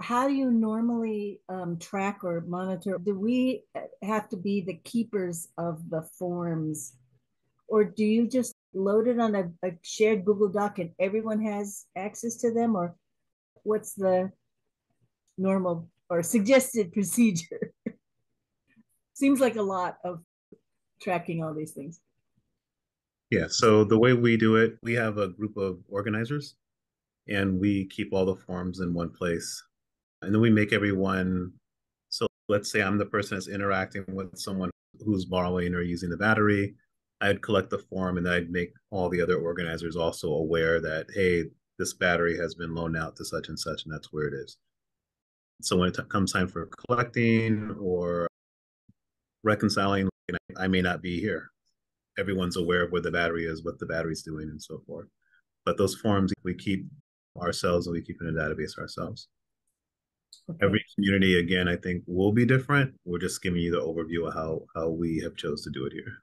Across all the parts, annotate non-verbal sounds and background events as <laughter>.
how do you normally um, track or monitor? Do we have to be the keepers of the forms, or do you just load it on a, a shared Google Doc and everyone has access to them, or what's the normal or suggested <laughs> procedure? Seems like a lot of tracking all these things. Yeah, so the way we do it, we have a group of organizers and we keep all the forms in one place. And then we make everyone so let's say I'm the person that's interacting with someone who's borrowing or using the battery. I'd collect the form and I'd make all the other organizers also aware that, hey, this battery has been loaned out to such and such, and that's where it is. So when it comes time for collecting or reconciling, I may not be here. Everyone's aware of where the battery is, what the battery's doing, and so forth. But those forms we keep ourselves and we keep in a database ourselves. Every community, again, I think will be different. We're just giving you the overview of how how we have chose to do it here.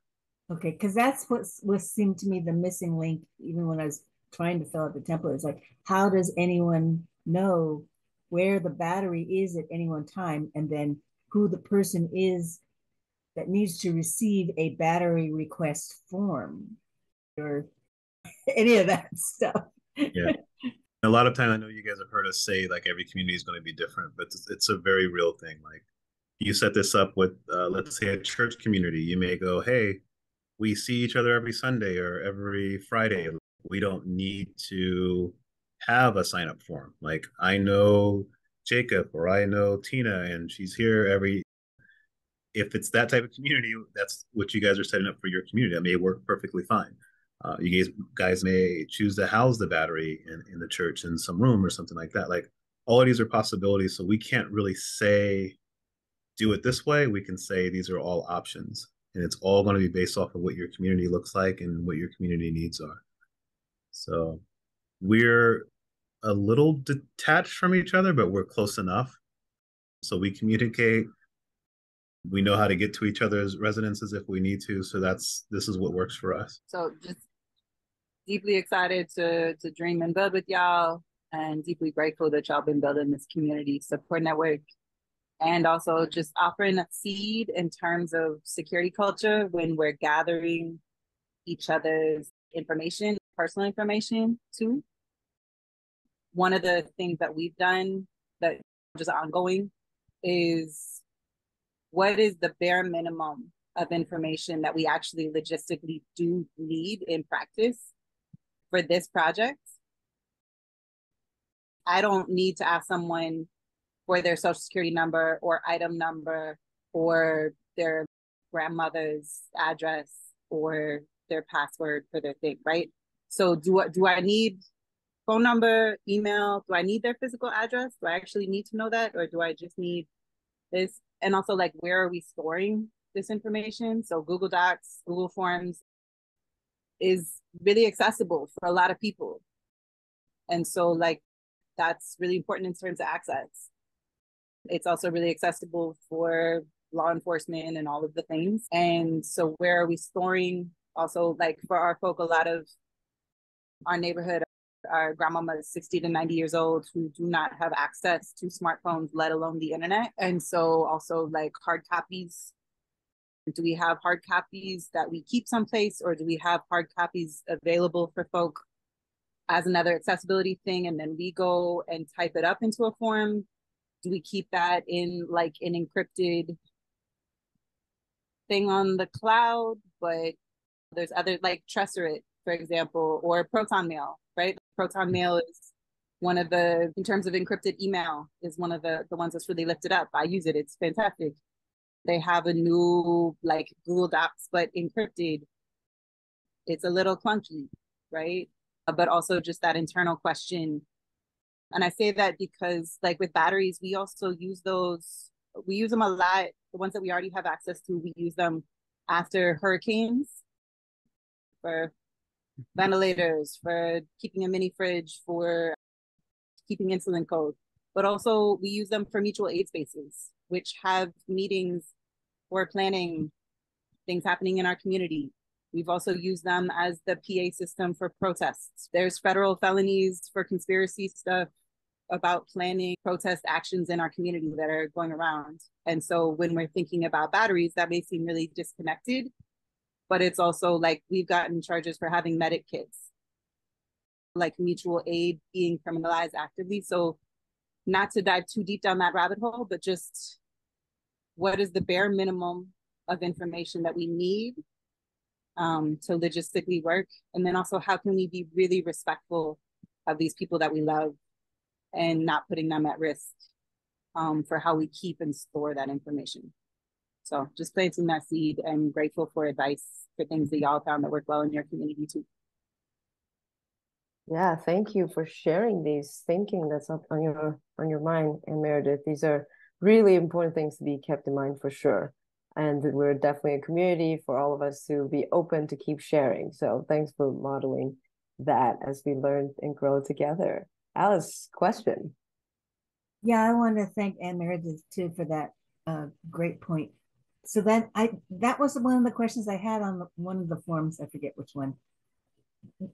Okay, because that's what what seemed to me the missing link, even when I was trying to fill out the template. It's like, how does anyone know where the battery is at any one time, and then who the person is that needs to receive a battery request form, or <laughs> any of that stuff. Yeah. A lot of time i know you guys have heard us say like every community is going to be different but it's, it's a very real thing. Like you set this up with uh, let's say a church community. You may go hey we see each other every sunday or every friday. We don't need to have a sign up form. Like i know jacob or i know tina and she's here every if it's that type of community that's what you guys are setting up for your community. That may work perfectly fine uh, you guys guys may choose to house the battery in, in the church in some room or something like that. Like all of these are possibilities. So we can't really say do it this way. We can say these are all options. And it's all going to be based off of what your community looks like and what your community needs are. So we're a little detached from each other, but we're close enough. So we communicate we know how to get to each other's residences if we need to so that's this is what works for us so just deeply excited to to dream and build with y'all and deeply grateful that y'all been building this community support network and also just offering a seed in terms of security culture when we're gathering each other's information personal information too. One of the things that we've done that just ongoing is what is the bare minimum of information that we actually logistically do need in practice for this project. I don't need to ask someone for their social security number or item number or their grandmother's address or their password for their thing, right? So do do I need phone number, email? Do I need their physical address? Do I actually need to know that? Or do I just need this? And also like where are we storing this information? So Google Docs, Google Forms, is really accessible for a lot of people. And so like that's really important in terms of access. It's also really accessible for law enforcement and all of the things. And so where are we storing also like for our folk, a lot of our neighborhood our grandmama is 60 to 90 years old who do not have access to smartphones, let alone the internet. And so also like hard copies do we have hard copies that we keep someplace or do we have hard copies available for folk as another accessibility thing and then we go and type it up into a form? Do we keep that in like an encrypted thing on the cloud but there's other like Tresorit for example or proton mail right? Proton mm-hmm. mail is one of the in terms of encrypted email is one of the the ones that's really lifted up. I use it. It's fantastic they have a new like Google Docs, but encrypted. It's a little clunky, right? Uh, but also just that internal question. And I say that because like with batteries, we also use those, we use them a lot. The ones that we already have access to, we use them after hurricanes for ventilators, for keeping a mini fridge, for keeping insulin codes. But also we use them for mutual aid spaces which have meetings or planning things happening in our community. We've also used them as the PA system for protests. There's federal felonies for conspiracy stuff about planning protest actions in our community that are going around. And so when we're thinking about batteries, that may seem really disconnected, but it's also like we've gotten charges for having medic kits, like mutual aid being criminalized actively. So not to dive too deep down that rabbit hole, but just what is the bare minimum of information that we need um, to logistically work? And then also, how can we be really respectful of these people that we love and not putting them at risk um, for how we keep and store that information? So just planting that seed and grateful for advice for things that y'all found that work well in your community too. Yeah, thank you for sharing these thinking that's up on your on your mind and Meredith. These are really important things to be kept in mind for sure. And we're definitely a community for all of us to be open to keep sharing. So thanks for modeling that as we learn and grow together. Alice, question. Yeah, I want to thank Anne Meredith too for that uh, great point. So that I that was one of the questions I had on the, one of the forms. I forget which one.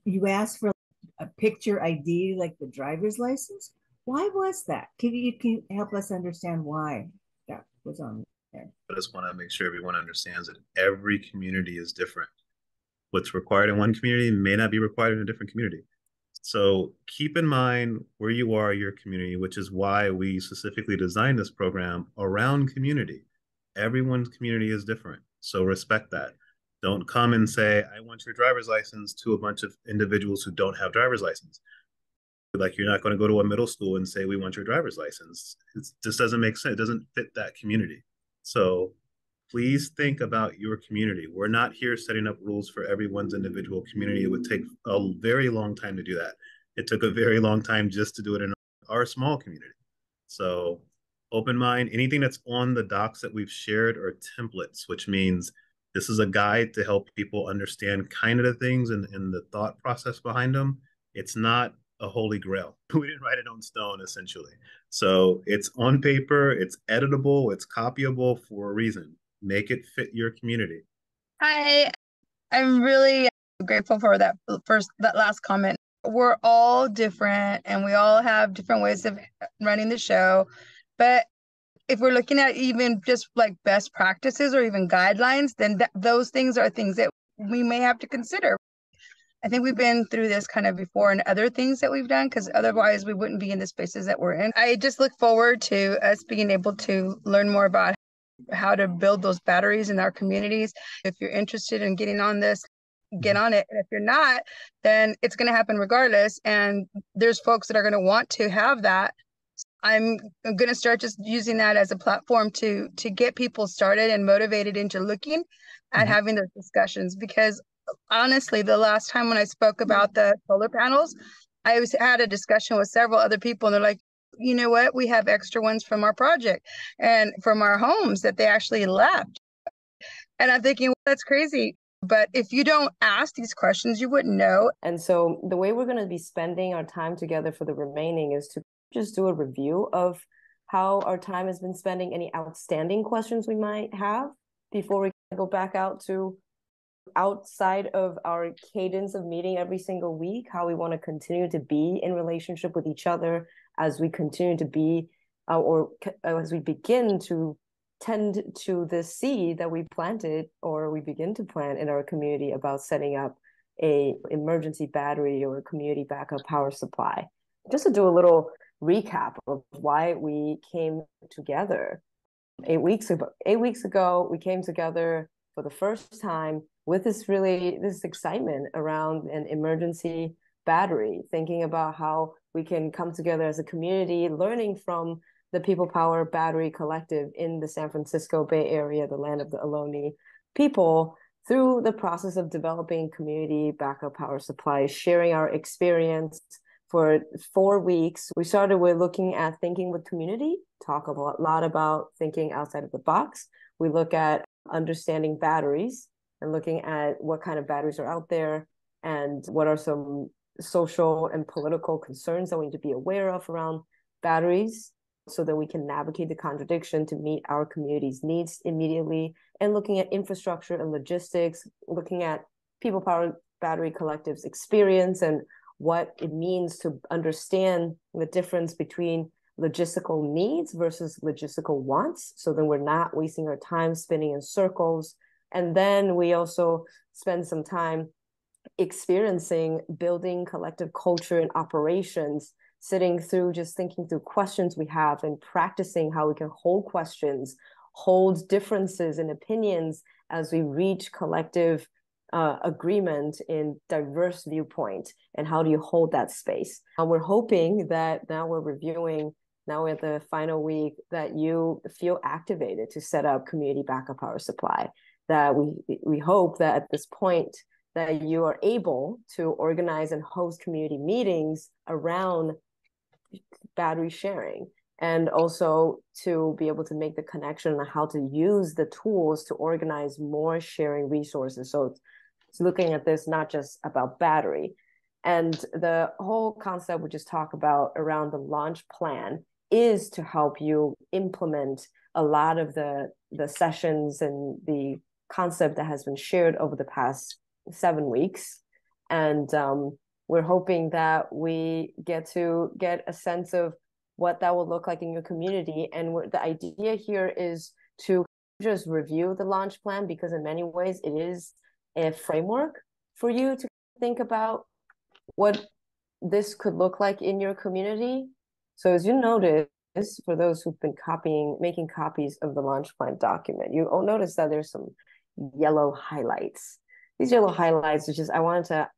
You asked for a picture ID like the driver's license. Why was that? Can you can help us understand why that was on there? I just want to make sure everyone understands that every community is different. What's required in one community may not be required in a different community. So keep in mind where you are, your community, which is why we specifically designed this program around community. Everyone's community is different. So respect that. Don't come and say, I want your driver's license to a bunch of individuals who don't have driver's license. Like you're not going to go to a middle school and say, we want your driver's license. It just doesn't make sense. It doesn't fit that community. So please think about your community. We're not here setting up rules for everyone's individual community. It would take a very long time to do that. It took a very long time just to do it in our small community. So open mind, anything that's on the docs that we've shared are templates, which means this is a guide to help people understand kind of the things and, and the thought process behind them. It's not a holy grail. <laughs> We didn't write it on stone, essentially. So it's on paper, it's editable, it's copyable for a reason. Make it fit your community. Hi, I'm really grateful for that first, that last comment. We're all different and we all have different ways of running the show. But if we're looking at even just like best practices or even guidelines, then th- those things are things that we may have to consider. I think we've been through this kind of before and other things that we've done because otherwise we wouldn't be in the spaces that we're in. I just look forward to us being able to learn more about how to build those batteries in our communities. If you're interested in getting on this, get on it. And if you're not, then it's going to happen regardless. And there's folks that are going to want to have that I'm going to start just using that as a platform to to get people started and motivated into looking at mm-hmm. having those discussions because honestly the last time when I spoke mm-hmm. about the solar panels I was had a discussion with several other people and they're like you know what? We have extra ones from our project and from our homes that they actually left. And I'm thinking well, that's crazy. But if you don't ask these questions you wouldn't know. And so the way we're going to be spending our time together for the remaining is to just do a review of how our time has been spending, any outstanding questions we might have before we go back out to outside of our cadence of meeting every single week, how we want to continue to be in relationship with each other as we continue to be uh, or as we begin to tend to the seed that we planted or we begin to plant in our community about setting up a emergency battery or a community backup power supply just to do a little recap of why we came together. Eight weeks ago, eight weeks ago, we came together for the first time with this really this excitement around an emergency battery, thinking about how we can come together as a community, learning from the People Power Battery Collective in the San Francisco Bay Area, the land of the Ohlone people, through the process of developing community backup power supplies, sharing our experience, for four weeks. We started with looking at thinking with community, talk a lot about thinking outside of the box. We look at understanding batteries and looking at what kind of batteries are out there and what are some social and political concerns that we need to be aware of around batteries so that we can navigate the contradiction to meet our community's needs immediately and looking at infrastructure and logistics looking at people power battery collectives experience and what it means to understand the difference between logistical needs versus logistical wants. So then we're not wasting our time spinning in circles. And then we also spend some time experiencing building collective culture and operations sitting through just thinking through questions we have and practicing how we can hold questions hold differences and opinions as we reach collective uh, agreement in diverse viewpoint. And how do you hold that space? And we're hoping that now we're reviewing now we're at the final week that you feel activated to set up community backup power supply that we we hope that at this point that you are able to organize and host community meetings around battery sharing and also to be able to make the connection on how to use the tools to organize more sharing resources. So it's looking at this not just about battery. And the whole concept we just talked about around the launch plan is to help you implement a lot of the the sessions and the concept that has been shared over the past seven weeks. And um, we're hoping that we get to get a sense of what that will look like in your community. And the idea here is to just review the launch plan because, in many ways, it is a framework for you to think about what this could look like in your community. So, as you notice, for those who've been copying, making copies of the launch plan document, you will notice that there's some yellow highlights. These yellow highlights is just I wanted to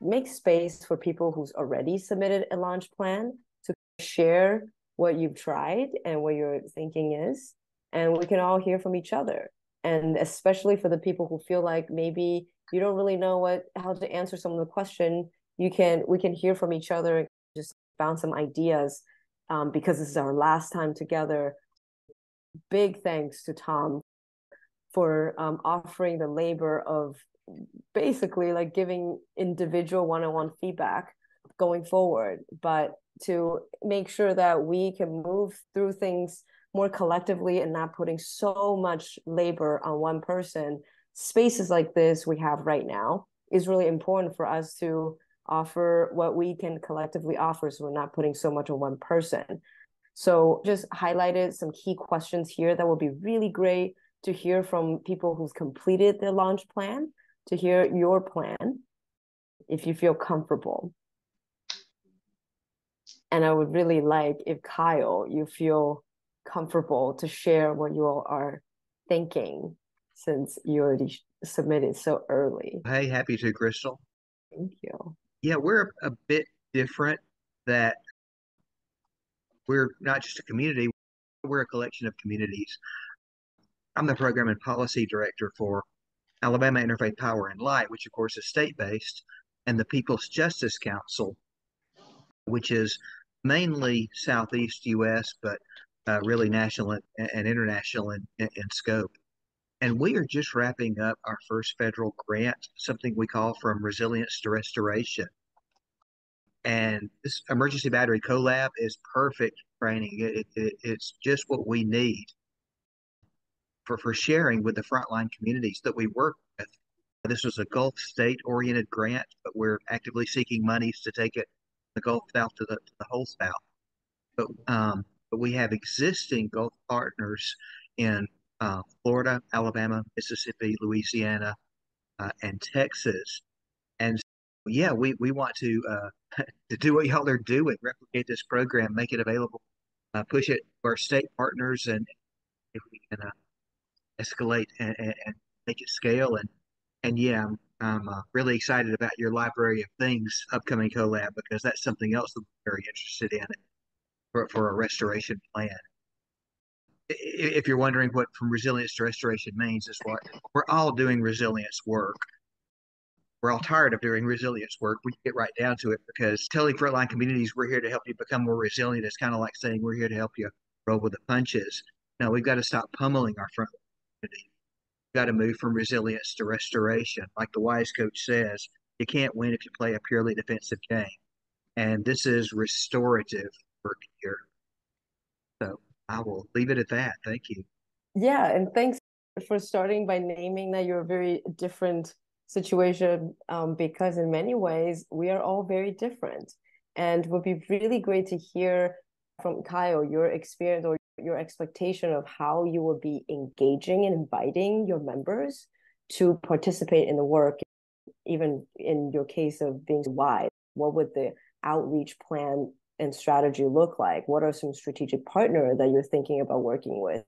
make space for people who's already submitted a launch plan to share what you've tried and what your thinking is. And we can all hear from each other. And especially for the people who feel like maybe you don't really know what how to answer some of the question you can we can hear from each other and just bounce some ideas um, because this is our last time together. Big thanks to tom for um, offering the labor of basically like giving individual one-on-one feedback going forward but to make sure that we can move through things more collectively and not putting so much labor on one person. Spaces like this we have right now is really important for us to offer what we can collectively offer so we're not putting so much on one person. So just highlighted some key questions here that will be really great to hear from people who've completed their launch plan to hear your plan if you feel comfortable. And I would really like if Kyle, you feel comfortable to share what you all are thinking since you already submitted so early. Hey, happy to, Crystal. Thank you. Yeah, we're a bit different that we're not just a community, we're a collection of communities. I'm the program and policy director for Alabama Interfaith Power and Light, which of course is state based, and the People's Justice Council, which is mainly Southeast U.S., but uh, really national and, and international in, in, in, scope. And we are just wrapping up our first federal grant, something we call From Resilience to Restoration. And this emergency battery collab is perfect training. It, it, it's just what we need for, for sharing with the frontline communities that we work with. This was a Gulf state oriented grant, but we're actively seeking monies to take it the Gulf South to the, to the whole South. But, um, but we have existing Gulf partners in uh, Florida, Alabama, Mississippi, Louisiana, uh, and Texas. And yeah, we, we want to uh, <laughs> to do what y'all are doing, replicate this program, make it available, uh, push it to our state partners, and if we can uh, escalate and, and, make it scale. And and yeah, I'm, I'm uh, really excited about your library of things upcoming collab because that's something else that I'm very interested in for, for a restoration plan. If you're wondering what from resilience to restoration means, is what we're all doing resilience work. We're all tired of doing resilience work. We get right down to it because telling frontline communities we're here to help you become more resilient is kind of like saying we're here to help you roll with the punches. No, we've got to stop pummeling our front got to move from resilience to restoration. Like the wise coach says, you can't win if you play a purely defensive game. And this is restorative work here. So I will leave it at that. Thank you. Yeah. And thanks for starting by naming that you're a very different situation um, because in many ways we are all very different and would be really great to hear from kyle your experience or your expectation of how you will be engaging and inviting your members to participate in the work even in your case of being wide what would the outreach plan and strategy look like what are some strategic partner that you're thinking about working with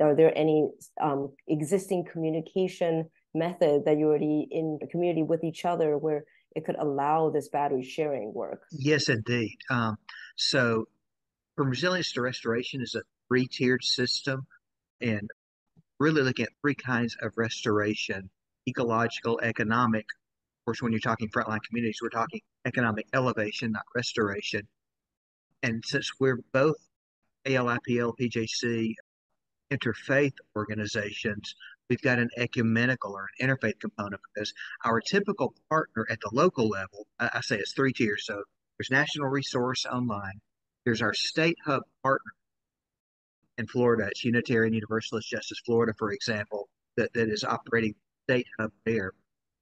are there any um, existing communication method that you're already in the community with each other where it could allow this battery sharing work? Yes, indeed. Um, so, from resilience to restoration is a three tiered system, and really looking at three kinds of restoration ecological, economic. Of course, when you're talking frontline communities, we're talking economic elevation, not restoration. And since we're both ALIPL, PJC, interfaith organizations, we've got an ecumenical or an interfaith component because our typical partner at the local level, I, say it's three tiers. So there's National Resource Online, there's our state hub partner in Florida. It's Unitarian Universalist Justice Florida, for example, that, that is operating state hub there.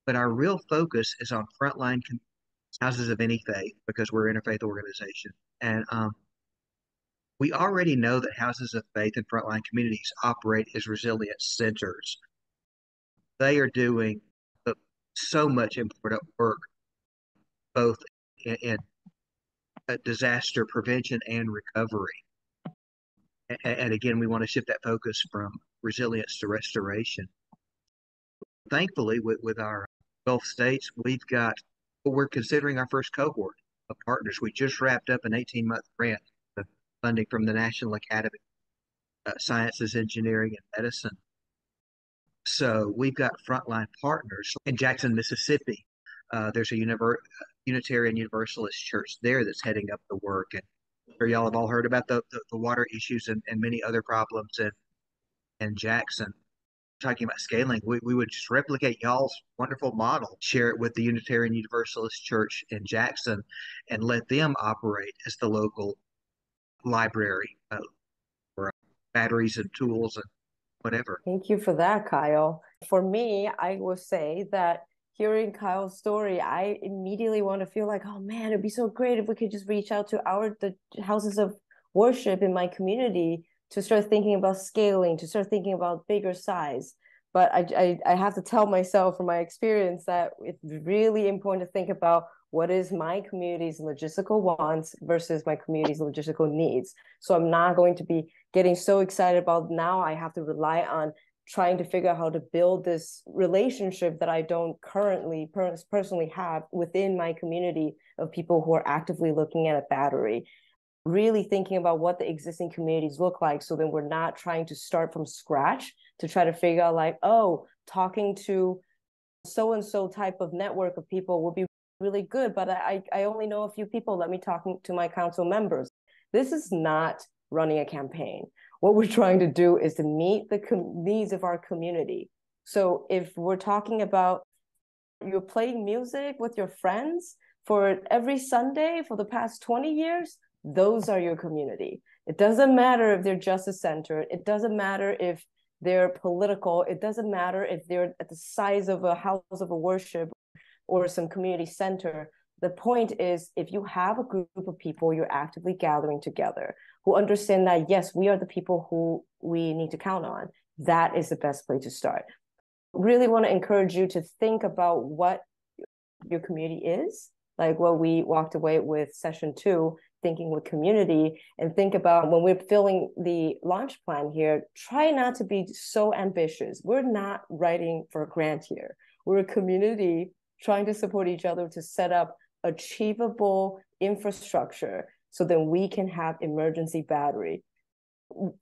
But our real focus is on frontline houses of any faith because we're an interfaith organization. And um, we already know that houses of faith and frontline communities operate as resilience centers. They are doing so much important work, both in, in disaster prevention and recovery. And, again, we want to shift that focus from resilience to restoration. Thankfully, with, with our Gulf states, we've got, we're considering our first cohort of partners. We just wrapped up an 18 month grant funding from the National Academy of Sciences, Engineering, and Medicine. So we've got frontline partners in Jackson, Mississippi. Uh, there's a univer- Unitarian Universalist church there that's heading up the work. And sure y'all have all heard about the, the, the water issues and, and many other problems in, in Jackson. Talking about scaling, we, we would just replicate y'all's wonderful model, share it with the Unitarian Universalist Church in Jackson, and let them operate as the local library uh, for batteries and tools and whatever. Thank you for that, Kyle. For me, I will say that hearing Kyle's story, I immediately want to feel like, oh man, it'd be so great if we could just reach out to our the houses of worship in my community to start thinking about scaling, to start thinking about bigger size. But I, I, I have to tell myself from my experience that it's really important to think about what is my community's logistical wants versus my community's logistical needs. So I'm not going to be getting so excited about now I have to rely on trying to figure out how to build this relationship that I don't currently per- personally have within my community of people who are actively looking at a battery. Really thinking about what the existing communities look like so then we're not trying to start from scratch to try to figure out, like, oh, talking to so and so type of network of people would be really good, but I, I only know a few people. Let me talk to my council members. This is not running a campaign. What we're trying to do is to meet the com- needs of our community. So if we're talking about you're playing music with your friends for every Sunday for the past 20 years, those are your community. It doesn't matter if they're justice centered. It doesn't matter if they're political. It doesn't matter if they're at the size of a house of a worship or some community center. The point is, if you have a group of people you're actively gathering together who understand that, yes, we are the people who we need to count on, that is the best place to start. Really want to encourage you to think about what your community is, like what we walked away with session two, thinking with community, and think about when we're filling the launch plan here, try not to be so ambitious. We're not writing for a grant here. We're a community trying to support each other to set up achievable infrastructure so then we can have emergency battery.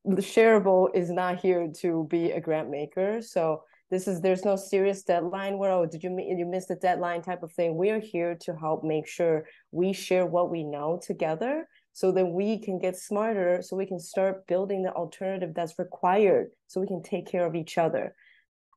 The shareable is not here to be a grant maker. So this is there's no serious deadline where oh did you you miss the deadline type of thing. We are here to help make sure we share what we know together so that we can get smarter so we can start building the alternative that's required so we can take care of each other.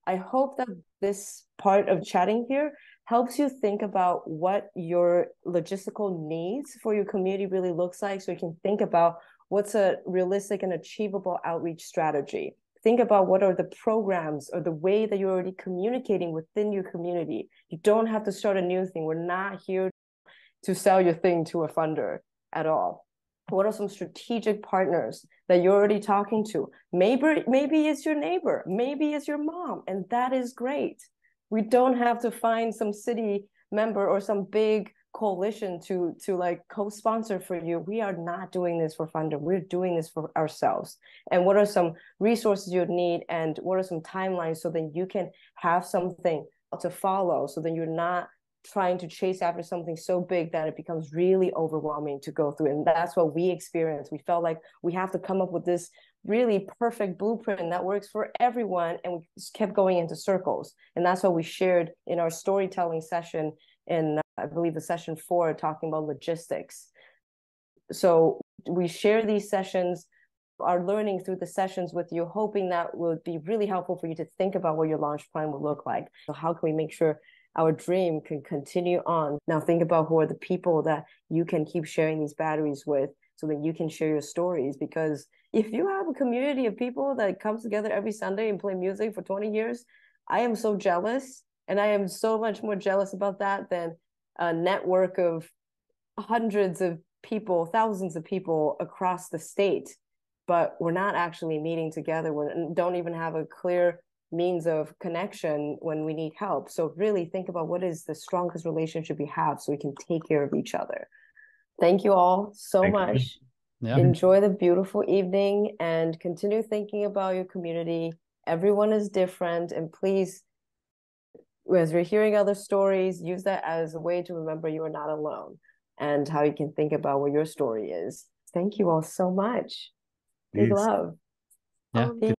I hope that this part of chatting here helps you think about what your logistical needs for your community really looks like so you can think about what's a realistic and achievable outreach strategy think about what are the programs or the way that you're already communicating within your community. You don't have to start a new thing. We're not here to sell your thing to a funder at all. What are some strategic partners that you're already talking to? Maybe maybe it's your neighbor, maybe it's your mom, and that is great. We don't have to find some city member or some big coalition to to like co-sponsor for you. We are not doing this for funder we're doing this for ourselves. And what are some resources you'd need and what are some timelines so that you can have something to follow so that you're not trying to chase after something so big that it becomes really overwhelming to go through? And that's what we experienced. We felt like we have to come up with this really perfect blueprint that works for everyone and we just kept going into circles and that's what we shared in our storytelling session in I believe the session four talking about logistics. So we share these sessions, our learning through the sessions with you, hoping that would be really helpful for you to think about what your launch plan would look like. So how can we make sure our dream can continue on? Now think about who are the people that you can keep sharing these batteries with so that you can share your stories because <laughs> if you have a community of people that comes together every Sunday and play music for 20 years, I am so jealous and I am so much more jealous about that than a network of hundreds of people, thousands of people across the state. But we're not actually meeting together. We don't even have a clear means of connection when we need help. So really think about what is the strongest relationship we have so we can take care of each other. Thank you all so Thank much. Yeah. Enjoy the beautiful evening and continue thinking about your community. Everyone is different and please as you're hearing other stories, use that as a way to remember you are not alone and how you can think about what your story is. Thank you all so much. Big love. Yeah.